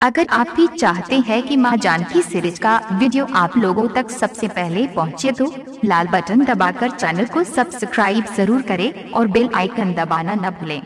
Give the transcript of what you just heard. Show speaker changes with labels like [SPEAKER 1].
[SPEAKER 1] अगर आप भी चाहते हैं कि माँ जानकी सीरीज़ का वीडियो आप लोगों तक सबसे पहले पहुँचे तो लाल बटन दबाकर चैनल को सब्सक्राइब ज़रूर करें और बेल आइकन दबाना न भूलें।